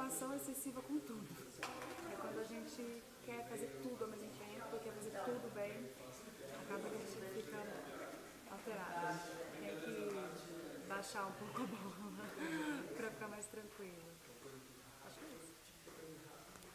preocupação excessiva com tudo. É quando a gente quer fazer tudo ao mesmo tempo, quer fazer tudo bem, acaba que a gente fica alterado. Tem que baixar um pouco a bola